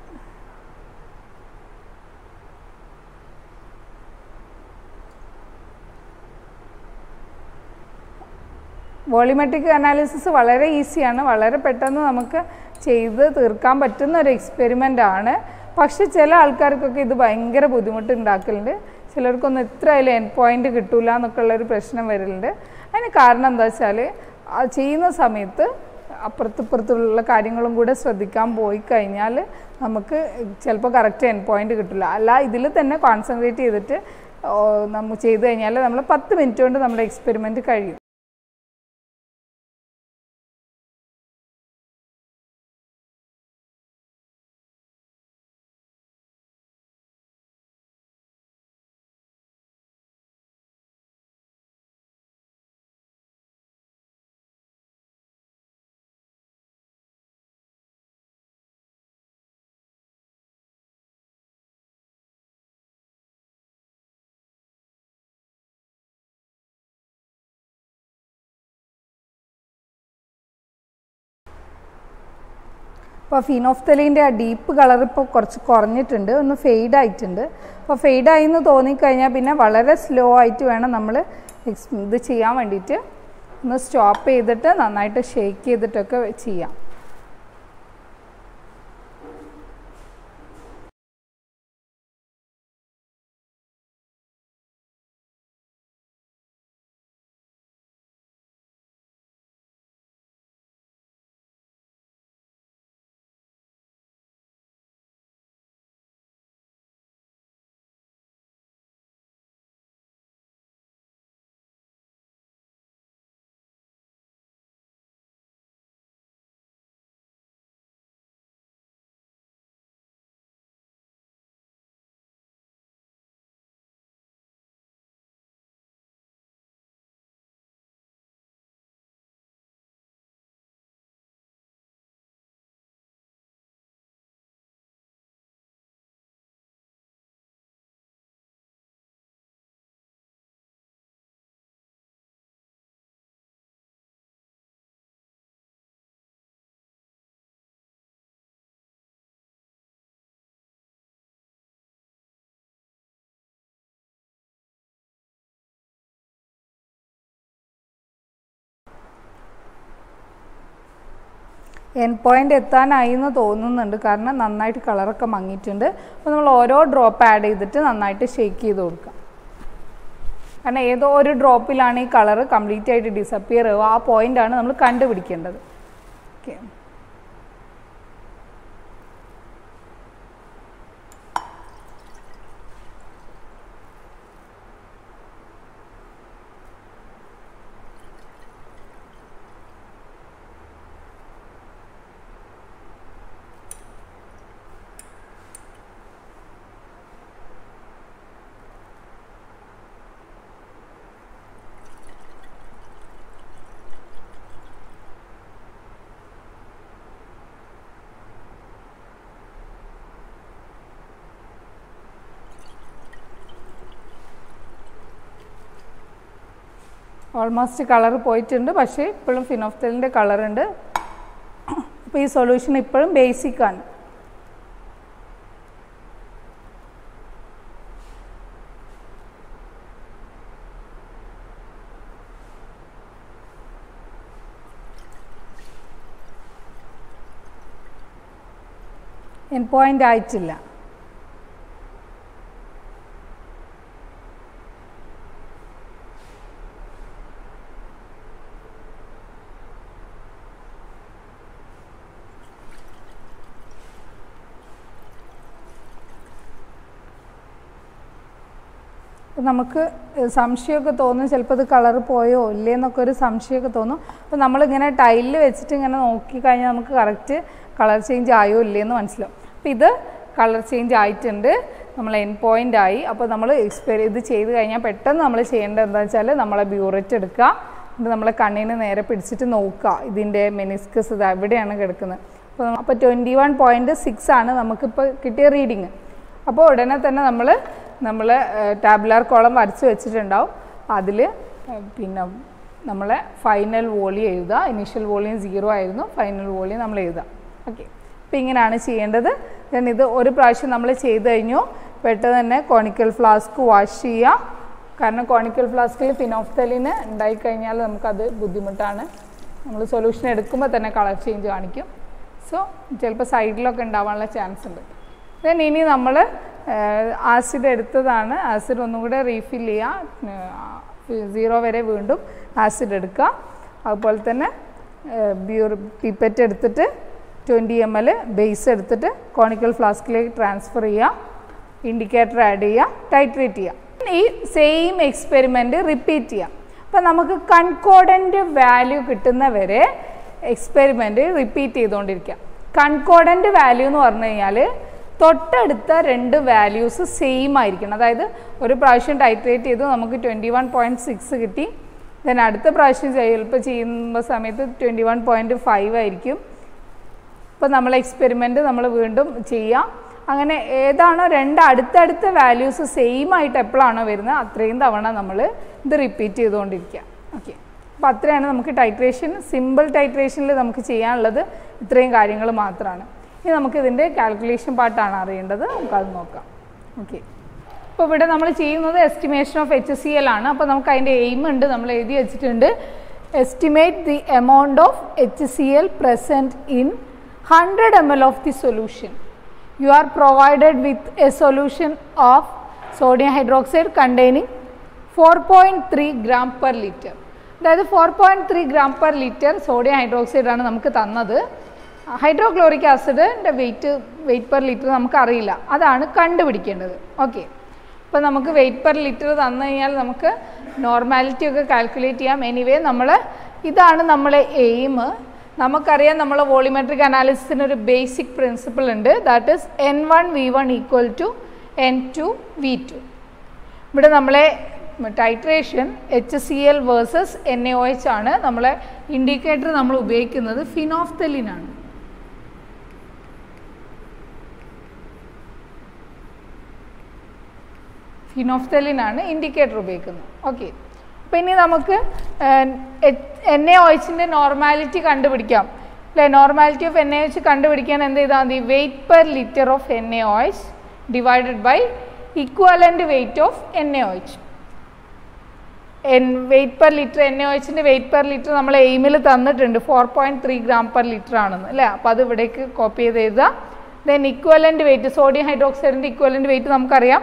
വോളിമെട്രിക് അനാലിസിസ് വളരെ ഈസിയാണ് വളരെ പെട്ടെന്ന് നമുക്ക് ചെയ്ത് തീർക്കാൻ പറ്റുന്ന ഒരു എക്സ്പെരിമെന്റ് ആണ്. പക്ഷെ ചില ആൾക്കാർക്കൊക്കെ ഇത് ഭയങ്കര ബുദ്ധിമുട്ട് ഉണ്ടാക്കലുണ്ട്. ചിലർക്കൊന്നും എത്ര അതിൽ എൻ പോയിന്റ് കിട്ടൂല എന്നൊക്കെ ഉള്ളൊരു പ്രശ്നം വരലുണ്ട്. അതിന് കാരണം എന്താ വെച്ചാൽ ചെയ്യുന്ന സമയത്ത് അപ്പുറത്തിപ്പുറത്തുള്ള കാര്യങ്ങളും കൂടെ ശ്രദ്ധിക്കാൻ പോയി കഴിഞ്ഞാൽ നമുക്ക് ചിലപ്പോൾ കറക്റ്റ് എൻ പോയിന്റ് കിട്ടില്ല. അല്ല ഇതിൽ തന്നെ കോൺസെൻട്രേറ്റ് ചെയ്തിട്ട് നമ്മൾ ചെയ്ത് കഴിഞ്ഞാൽ നമ്മൾ പത്ത് മിനിറ്റ് കൊണ്ട് നമ്മുടെ എക്സ്പെരിമെന്റ് കഴിയും. അപ്പോൾ ഫിനോഫ്തലിന്റെ ആ ഡീപ്പ് കളർ ഇപ്പോൾ കുറച്ച് കുറഞ്ഞിട്ടുണ്ട് ഒന്ന് ഫെയ്ഡ് ആയിട്ടുണ്ട്. അപ്പോൾ ഫെയ്ഡ് ആയിന്ന് തോന്നിക്കഴിഞ്ഞാൽ പിന്നെ വളരെ സ്ലോ ആയിട്ട് വേണം നമ്മൾ ഇത് ചെയ്യാൻ വേണ്ടിയിട്ട്. ഒന്ന് സ്റ്റോപ്പ് ചെയ്തിട്ട് നന്നായിട്ട് ഷേക്ക് ചെയ്തിട്ടൊക്കെ ചെയ്യാം. എൻ പോയിന്റ് എത്താനായി എന്ന് തോന്നുന്നുണ്ട്. കാരണം നന്നായിട്ട് കളറൊക്കെ മങ്ങിയിട്ടുണ്ട്. അപ്പോൾ നമ്മൾ ഓരോ ഡ്രോപ്പ് ആഡ് ചെയ്തിട്ട് നന്നായിട്ട് ഷേക്ക് ചെയ്ത് കൊടുക്കാം. കാരണം ഏതോ ഒരു ഡ്രോപ്പിലാണ് ഈ കളർ കംപ്ലീറ്റ് ആയിട്ട് ഡിസപ്പിയർ ആവുക ആ ആണ് നമ്മൾ കണ്ടുപിടിക്കേണ്ടത്. ഓക്കെ ഓൾമോസ്റ്റ് കളർ പോയിട്ടുണ്ട്. പക്ഷേ ഇപ്പോഴും ഫിനോഫ്തലിന്റെ ഉണ്ട്. അപ്പോൾ ഈ സൊല്യൂഷൻ ഇപ്പോഴും ബേസിക് ആണ്. എൻ പോയിന്റ് ആയിട്ടില്ല. നമുക്ക് സംശയമൊക്കെ തോന്നും. ചിലപ്പോൾ ഇത് കളർ പോയോ ഇല്ലേ എന്നൊക്കെ ഒരു സംശയമൊക്കെ തോന്നും. അപ്പോൾ നമ്മളിങ്ങനെ ടൈലിൽ വെച്ചിട്ട് ഇങ്ങനെ നോക്കിക്കഴിഞ്ഞാൽ നമുക്ക് കറക്റ്റ് കളർ ചേഞ്ച് ആയോ ഇല്ലേ എന്ന് മനസ്സിലാവും. അപ്പോൾ ഇത് കളർ ചേഞ്ച് ആയിട്ടുണ്ട്. നമ്മൾ എൻ പോയിന്റ് ആയി. അപ്പോൾ നമ്മൾ എക്സ്പെരി ഇത് ചെയ്ത് കഴിഞ്ഞാൽ പെട്ടെന്ന് നമ്മൾ ചെയ്യേണ്ടത് എന്താ വെച്ചാൽ നമ്മളെ ബ്യൂററ്റ് എടുക്കുക. എന്നിട്ട് നമ്മളെ കണ്ണിന് നേരെ പിടിച്ചിട്ട് നോക്കുക. ഇതിന്റെ മെനിസ്കസ് ഇത് എവിടെയാണ് കിടക്കുന്നത്. അപ്പോൾ അപ്പോൾ ട്വന്റി വൺ പോയിന്റ് സിക്സ് ആണ് നമുക്കിപ്പോൾ കിട്ടിയ റീഡിങ്. അപ്പോൾ ഉടനെ തന്നെ നമ്മൾ നമ്മൾ ടാബുലാർ കോളം വരച്ച് വെച്ചിട്ടുണ്ടാവും. അതിൽ പിന്നെ നമ്മളെ ഫൈനൽ വോളി എഴുതുക. ഇനീഷ്യൽ വോളിയം സീറോ ആയിരുന്നു. ഫൈനൽ വോളിയം നമ്മൾ എഴുതുക. ഓക്കെ. അപ്പോൾ ഇങ്ങനെയാണ് ചെയ്യേണ്ടത്. ദെൻ ഇത് ഒരു പ്രാവശ്യം നമ്മൾ ചെയ്ത് കഴിഞ്ഞു. പെട്ടെന്ന് തന്നെ കോണിക്കൽ ഫ്ലാസ്ക് വാഷ് ചെയ്യുക കാരണം കോണിക്കൽ ഫ്ലാസ്കിൽ ഫിനോഫ്തലിന് ഉണ്ടായിക്കഴിഞ്ഞാൽ നമുക്കത് ബുദ്ധിമുട്ടാണ്. നമ്മൾ സൊല്യൂഷൻ എടുക്കുമ്പോൾ തന്നെ കളർ ചേഞ്ച് കാണിക്കും. സോ ചിലപ്പോൾ സൈഡിലൊക്കെ ഉണ്ടാവാനുള്ള ചാൻസ് ഉണ്ട്. ദെൻ ഇനി നമ്മൾ ആസിഡ് എടുത്തതാണ്. ആസിഡ് ഒന്നും കൂടെ റീഫിൽ ചെയ്യുക സീറോ വരെ വീണ്ടും ആസിഡ് എടുക്കുക അതുപോലെ തന്നെ ബ്യൂർ പിപ്പറ്റ് എടുത്തിട്ട് ട്വന്റി എം എൽ ബേസ് എടുത്തിട്ട് കോണിക്കൽ ഫ്ലാസ്കിലേക്ക് ട്രാൻസ്ഫർ ചെയ്യുക ഇൻഡിക്കേറ്റർ ആഡ് ചെയ്യുക ടൈട്രേറ്റ് ചെയ്യുക ഈ സെയിം എക്സ്പെരിമെന്റ് റിപ്പീറ്റ് ചെയ്യാം. അപ്പോൾ നമുക്ക് കൺകോഡന്റ് വാല്യൂ കിട്ടുന്നവരെ എക്സ്പെരിമെന്റ് റിപ്പീറ്റ് ചെയ്തുകൊണ്ടിരിക്കുക കൺകോഡന്റ് വാല്യൂ എന്ന് പറഞ്ഞു കഴിഞ്ഞാൽ തൊട്ടടുത്ത രണ്ട് വാല്യൂസ് സെയിം ആയിരിക്കണം. അതായത് ഒരു പ്രാവശ്യം ടൈട്രേറ്റ് ചെയ്തു നമുക്ക് ട്വന്റി വൺ പോയിന്റ് സിക്സ് കിട്ടി. ദെൻ അടുത്ത പ്രാവശ്യം ചിലപ്പോൾ ചെയ്യുമ്പോൾ സമയത്ത് ട്വന്റി വൺ പോയിന്റ് ഫൈവ് ആയിരിക്കും. ഇപ്പോൾ നമ്മൾ എക്സ്പെരിമെന്റ് നമ്മൾ വീണ്ടും ചെയ്യാം. അങ്ങനെ ഏതാണോ രണ്ട് അടുത്തടുത്ത വാല്യൂസ് സെയിം ആയിട്ട് എപ്പോഴാണോ വരുന്നത് അത്രയും തവണ നമ്മൾ ഇത് റിപ്പീറ്റ് ചെയ്തുകൊണ്ടിരിക്കുക. ഓക്കെ അപ്പോൾ അത്രയാണ് നമുക്ക് ടൈട്രേഷൻ സിമ്പിൾ ടൈട്രേഷനിൽ നമുക്ക് ചെയ്യാനുള്ളത്. ഇത്രയും കാര്യങ്ങൾ മാത്രമാണ് ഇനി നമുക്കിതിന്റെ കാൽക്കുലേഷൻ പാർട്ടാണ് അറിയേണ്ടത്. നമുക്കത് നോക്കാം. ഓക്കെ അപ്പോൾ ഇവിടെ നമ്മൾ ചെയ്യുന്നത് estimation of H C L ആണ്. അപ്പോൾ നമുക്ക് അതിന്റെ എയിം ഉണ്ട്. നമ്മൾ എഴുതി വെച്ചിട്ടുണ്ട്. Estimate the amount of H C L present in hundred M L of the solution you are provided with a solution of sodium hydroxide containing four point three gram per litre അതായത് four point three gram per litre sodium hydroxide ആണ് നമുക്ക് തന്നത്. Hydrochloric ആസിഡിന്റെ weight weight per litre നമുക്കറിയില്ല. അതാണ് കണ്ടുപിടിക്കേണ്ടത്. Okay അപ്പോൾ നമുക്ക് വെയിറ്റ് പെർ ലിറ്റർ തന്നു കഴിഞ്ഞാൽ നമുക്ക് നോർമാലിറ്റി ഒക്കെ കാൽക്കുലേറ്റ് ചെയ്യാം. എനിവേ നമ്മൾ ഇതാണ് നമ്മളെ എയിം നമുക്കറിയാം നമ്മൾ വോളിമെട്രിക് അനാലിസിസിന് ഒരു ബേസിക് പ്രിൻസിപ്പിൾ ഉണ്ട്. That is N one V one equal to N two V two ഇവിടെ നമ്മളെ titration H C L versus N A O H ആണ് നമ്മളെ ഇൻഡിക്കേറ്റർ നമ്മൾ ഉപയോഗിക്കുന്നത്. ഫിനോഫ്തലിനാണ് ഫിനോഫ്തലിനാണ് ഇൻഡിക്കേറ്റർ ഉപയോഗിക്കുന്നത്. ഓക്കെ അപ്പോൾ ഇനി നമുക്ക് എൻ എ ഓയിച്ചിന്റെ നോർമാലിറ്റി കണ്ടുപിടിക്കാം. അല്ലേ? Normality of N A O H കണ്ടുപിടിക്കാൻ എന്ത് ചെയ്താൽ മതി? Weight per litre of N A O H divided by equivalent weight of N A O H N weight per litre N A O weight weight per litre നമ്മൾ എയിമിൽ തന്നിട്ടുണ്ട്. Four point three gram per litre ആണെന്ന്. അല്ലേ? അപ്പോൾ അത് ഇവിടേക്ക് copy ചെയ്ത് എഴുതുക. ദെൻ ഇക്വലന്റ് വെയിറ്റ് സോഡിയം ഹൈഡ്രോക്സൈഡിന്റെ ഇക്വലന്റ് വെയിറ്റ് നമുക്കറിയാം.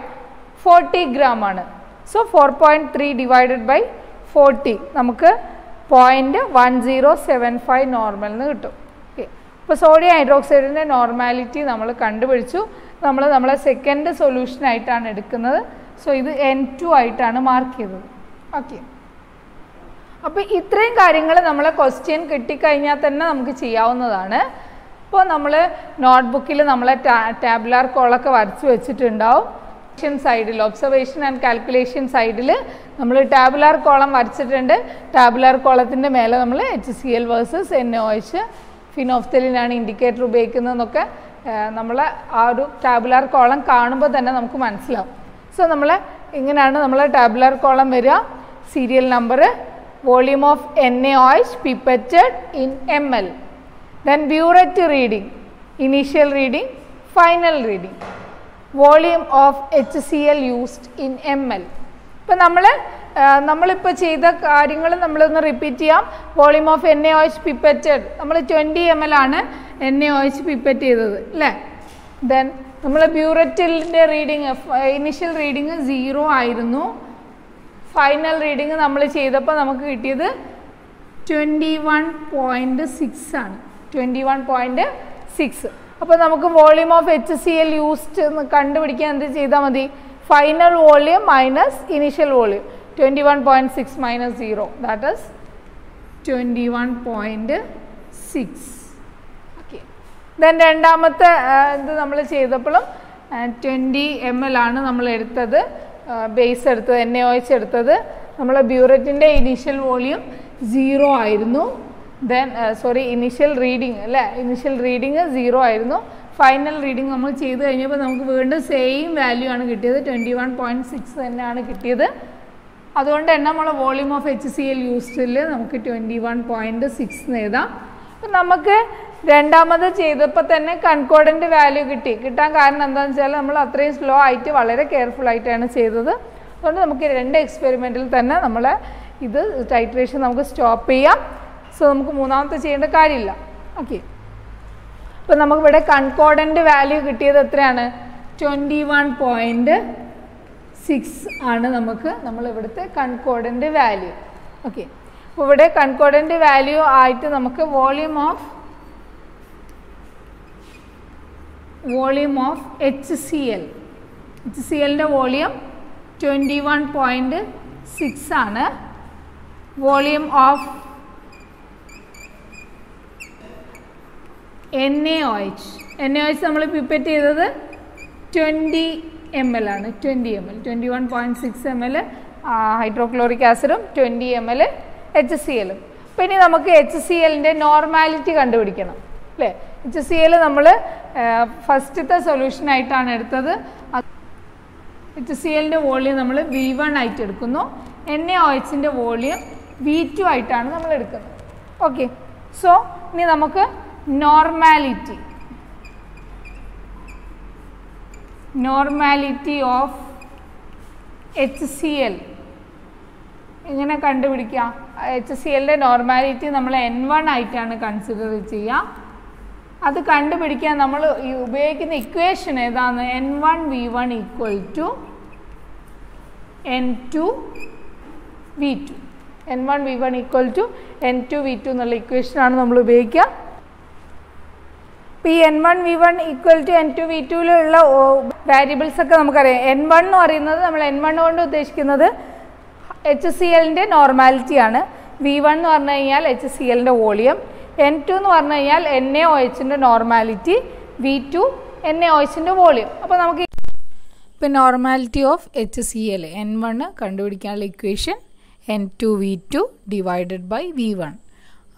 ഫോർട്ടി ഗ്രാം ആണ്. So four point three divided by forty നമുക്ക് point one zero seven five normal എന്ന് കിട്ടും. ഓക്കെ ഇപ്പോൾ സോഡിയം ഹൈഡ്രോക്സൈഡിന്റെ നോർമാലിറ്റി നമ്മൾ കണ്ടുപിടിച്ചു. നമ്മൾ നമ്മളെ സെക്കൻഡ് സൊല്യൂഷനായിട്ടാണ് എടുക്കുന്നത്. സോ ഇത് എൻ ടു ആയിട്ടാണ് മാർക്ക് ചെയ്തത്. ഓക്കെ അപ്പോൾ ഇത്രയും കാര്യങ്ങൾ നമ്മളെ ക്വസ്റ്റ്യൻ കിട്ടിക്കഴിഞ്ഞാൽ തന്നെ നമുക്ക് ചെയ്യാവുന്നതാണ്. ഇപ്പോൾ നമ്മൾ നോട്ട്ബുക്കിൽ നമ്മളെ ടാബുലാർ കോളൊക്കെ വരച്ച് വെച്ചിട്ടുണ്ടാവും. സൈഡിൽ ഒബ്സർവേഷൻ ആൻഡ് കാൽക്കുലേഷൻ സൈഡിൽ നമ്മൾ ടാബുലാർ കോളം വരച്ചിട്ടുണ്ട്. ടാബുലാർ കോളത്തിന്റെ മേലെ നമ്മൾ H C L versus N O H ഫിനോഫ്തലിനാണ് indicator ഉപയോഗിക്കുന്നതെന്നൊക്കെ നമ്മൾ ആ ഒരു ടാബുലാർ കോളം കാണുമ്പോൾ തന്നെ നമുക്ക് മനസ്സിലാവും. സോ നമ്മൾ ഇങ്ങനെയാണ് നമ്മൾ ടാബുലാർ കോളം വരിക. Serial number volume of N A O H pipetted in M L then burette reading initial reading final initial reading, of H C L used in M L. ഇപ്പം നമ്മൾ നമ്മളിപ്പോൾ ചെയ്ത കാര്യങ്ങൾ നമ്മളൊന്ന് റിപ്പീറ്റ് ചെയ്യാം. Volume of N A O H pipetted നമ്മൾ twenty M L ആണ് N A O H pipette ചെയ്തത് അല്ലേ ദെൻ നമ്മൾ ബ്യൂററ്റിലിന്റെ റീഡിങ് ഇനിഷ്യൽ റീഡിങ് സീറോ ആയിരുന്നു. ഫൈനൽ റീഡിങ് നമ്മൾ ചെയ്തപ്പോൾ നമുക്ക് കിട്ടിയത് ട്വന്റി വൺ പോയിന്റ് സിക്സ് ആണ്. ട്വന്റി വൺ പോയിന്റ് സിക്സ് അപ്പോൾ നമുക്ക് volume of H C L used എന്ന് കണ്ടുപിടിക്കാൻ എന്ത് ചെയ്താൽ മതി? Final volume minus initial volume twenty one point six minus zero that is twenty one point six okay then രണ്ടാമത്തെ ഇത് നമ്മൾ ചെയ്തപ്പോഴും ട്വന്റി എം എൽ ആണ് നമ്മൾ എടുത്തത്. ബേസ് എടുത്തത് എൻ എ ഒ എച്ച് എടുത്തത്. നമ്മളെ ബ്യൂററ്റിന്റെ ഇനീഷ്യൽ വോളിയം സീറോ ആയിരുന്നു. ദെൻ സോറി ഇനീഷ്യൽ റീഡിങ് അല്ലേ? ഇനീഷ്യൽ റീഡിങ് സീറോ ആയിരുന്നു. ഫൈനൽ റീഡിങ് നമ്മൾ ചെയ്ത് കഴിഞ്ഞപ്പോൾ നമുക്ക് വീണ്ടും സെയിം വാല്യൂ ആണ് കിട്ടിയത്. ട്വന്റി വൺ പോയിന്റ് സിക്സ് തന്നെയാണ് കിട്ടിയത്. അതുകൊണ്ട് തന്നെ നമ്മൾ volume of H C L യൂസ്ഡിൽ നമുക്ക് ട്വന്റി വൺ പോയിന്റ് സിക്സ് എഴുതാം. അപ്പം നമുക്ക് രണ്ടാമത് ചെയ്തപ്പോൾ തന്നെ കൺകോഡന്റ് വാല്യൂ കിട്ടി. കിട്ടാൻ കാരണം എന്താണെന്ന് വെച്ചാൽ നമ്മൾ അത്രയും സ്ലോ ആയിട്ട് വളരെ കെയർഫുൾ ആയിട്ടാണ് ചെയ്തത്. അതുകൊണ്ട് നമുക്ക് രണ്ട് എക്സ്പെരിമെന്റിൽ തന്നെ നമ്മൾ ഇത് ടൈട്രേഷൻ നമുക്ക് സ്റ്റോപ്പ് ചെയ്യാം. സോ നമുക്ക് മൂന്നാമത്തെ ചെയ്യേണ്ട കാര്യമില്ല. ഓക്കെ അപ്പോൾ നമുക്കിവിടെ കൺകോഡന്റ് വാല്യൂ കിട്ടിയത് എത്രയാണ്? ട്വന്റി വൺ പോയിന്റ് സിക്സ് ആണ് നമുക്ക് നമ്മൾ ഇവിടുത്തെ കൺകോഡന്റ് വാല്യൂ ഓക്കെ അപ്പോൾ ഇവിടെ കൺകോഡന്റ് വാല്യൂ ആയിട്ട് നമുക്ക് volume of volume of H C L H C എല്ലിന്റെ volume twenty one point six ആണ്. Volume of N A O H N A O H നമ്മൾ പിപ്പറ്റ് ചെയ്തത് ട്വന്റി എം എൽ ആണ്. Twenty M L twenty one point six M L hydrochloric ആസിഡും twenty M L H C എല്ലും അപ്പോൾ ഇനി നമുക്ക് H C എല്ലിന്റെ normality കണ്ടുപിടിക്കണം അല്ലേ? എച്ച് സി എൽ നമ്മൾ ഫസ്റ്റത്തെ സൊല്യൂഷനായിട്ടാണ് എടുത്തത്. എച്ച് സി എല്ലിന്റെ വോളിയം നമ്മൾ വി വൺ ആയിട്ട് എടുക്കുന്നു. എൻ എ ഒ എച്ചിന്റെ വോളിയം വി ടു ആയിട്ടാണ് നമ്മൾ എടുക്കുന്നത്. ഓക്കെ സോ ഇനി നമുക്ക് നോർമാലിറ്റി normality of HCl എങ്ങനെ കണ്ടുപിടിക്കുക എച്ച് സി എല്ലിന്റെ നോർമാലിറ്റി നമ്മൾ എൻ വൺ ആയിട്ടാണ് കൺസിഡർ ചെയ്യുക അത് കണ്ടുപിടിക്കാൻ നമ്മൾ ഉപയോഗിക്കുന്ന ഇക്വേഷൻ ഏതാണ്? N one V one equal to N two V two N one V one equal to N two V two എന്നുള്ള ഇക്വേഷനാണ് നമ്മൾ ഉപയോഗിക്കുക ഇപ്പോൾ ഈ N one V one equal to N two V ടുവിലുള്ള variables ഒക്കെ നമുക്കറിയാം. N one എന്ന് പറയുന്നത് നമ്മൾ എൻ വൺ കൊണ്ട് ഉദ്ദേശിക്കുന്നത് എച്ച് സി എല്ലിന്റെ നോർമാലിറ്റിയാണ് വി വൺ എന്ന് പറഞ്ഞു കഴിഞ്ഞാൽ എച്ച് സി എല്ലിന്റെ വോളിയം. എൻ ടു എന്ന് പറഞ്ഞു കഴിഞ്ഞാൽ N A O എച്ചിന്റെ normality V two N A O എച്ചിന്റെ volume. അപ്പോൾ നമുക്ക് ഇപ്പം normality of H C L N one കണ്ടുപിടിക്കാനുള്ള equation N two V two divided by V one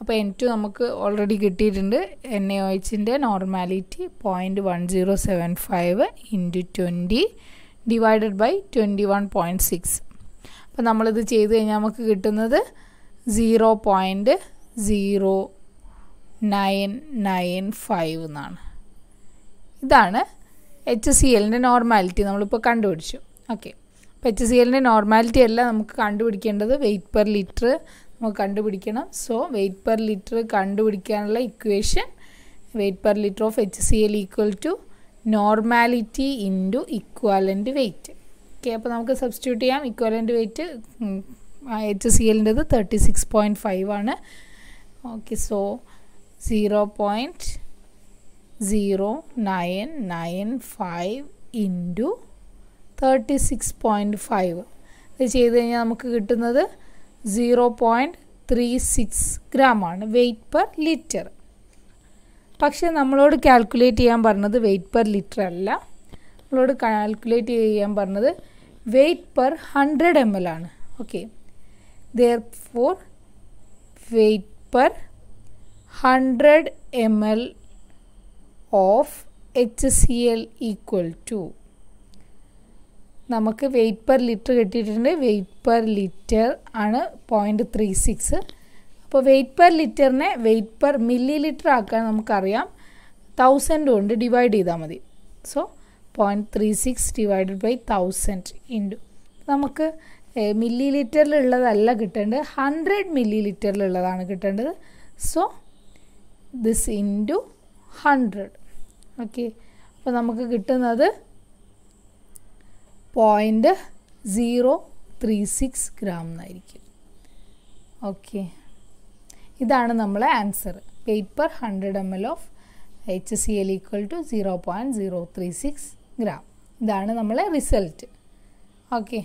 അപ്പോൾ N two നമുക്ക് already കിട്ടിയിട്ടുണ്ട് N A എച്ചിന്റെ normality point one zero seven five into twenty divided by twenty one point six അപ്പോൾ നമ്മളിത് ചെയ്ത് കഴിഞ്ഞാൽ നമുക്ക് കിട്ടുന്നത് zero point zero nine nine five എന്നാണ് ഇതാണ് എച്ച് സി എല്ലിന്റെ നോർമാലിറ്റി നമ്മളിപ്പോൾ കണ്ടുപിടിച്ചു. ഓക്കെ അപ്പോൾ എച്ച് സി എല്ലിന്റെ നോർമാലിറ്റി അല്ല നമുക്ക് കണ്ടുപിടിക്കേണ്ടത് വെയിറ്റ് പെർ ലിറ്റർ നമുക്ക് കണ്ടുപിടിക്കണം. സോ വെയിറ്റ് പെർ ലിറ്റർ കണ്ടുപിടിക്കാനുള്ള equation weight per litre of H C L equal to normality into equivalent weight okay അപ്പോൾ നമുക്ക് സബ്സ്റ്റിറ്റ്യൂട്ട് ചെയ്യാം. ഇക്വാലന്റ് വെയിറ്റ് എച്ച് സി എല്ലിന്റെത് തേർട്ടി സിക്സ് പോയിന്റ് ഫൈവ് ആണ്. Okay so zero point zero nine nine five into thirty six point five ഇത് ചെയ്ത് കഴിഞ്ഞാൽ നമുക്ക് കിട്ടുന്നത് സീറോ പോയിന്റ് ത്രീ സിക്സ് ഗ്രാമാണ് വെയ്റ്റ് പെർ ലിറ്റർ പക്ഷേ നമ്മളോട് കാൽക്കുലേറ്റ് ചെയ്യാൻ പറഞ്ഞത് വെയ്റ്റ് പെർ ലിറ്റർ അല്ല. നമ്മളോട് കാൽക്കുലേറ്റ് ചെയ്യാൻ പറഞ്ഞത് weight per hundred M L ആണ്. Okay therefore weight per hundred M L of H C L equal to നമുക്ക് വെയിറ്റ് പെർ ലിറ്റർ കിട്ടിയിട്ടുണ്ട്. വെയിറ്റ് പെർ ലിറ്റർ ആണ് പോയിന്റ് ത്രീ സിക്സ് അപ്പോൾ weight per ലിറ്ററിനെ വെയിറ്റ് പെർ മില്ലി ലിറ്റർ ആക്കാൻ നമുക്കറിയാം. Thousand കൊണ്ട് divide ചെയ്താൽ മതി. So point three six divided by thousand into നമുക്ക് മില്ലി ലിറ്ററിലുള്ളതല്ല കിട്ടേണ്ടത്. ഹൺഡ്രഡ് മില്ലി ലിറ്ററിലുള്ളതാണ് കിട്ടേണ്ടത്. So this into hundred okay അപ്പോൾ നമുക്ക് കിട്ടുന്നത് point zero three six gram എന്നായിരിക്കും. ഓക്കെ ഇതാണ് നമ്മളെ answer paper per hundred M L of H C L equal to zero point zero three six gram ഇതാണ് നമ്മളെ റിസൾട്ട് ഓക്കെ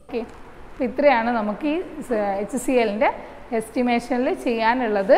ഓക്കെ ഇത്രയാണ് നമുക്ക് ഈ എച്ച് സി എല്ലിന്റെ എസ്റ്റിമേഷനിൽ ചെയ്യാനുള്ളത്.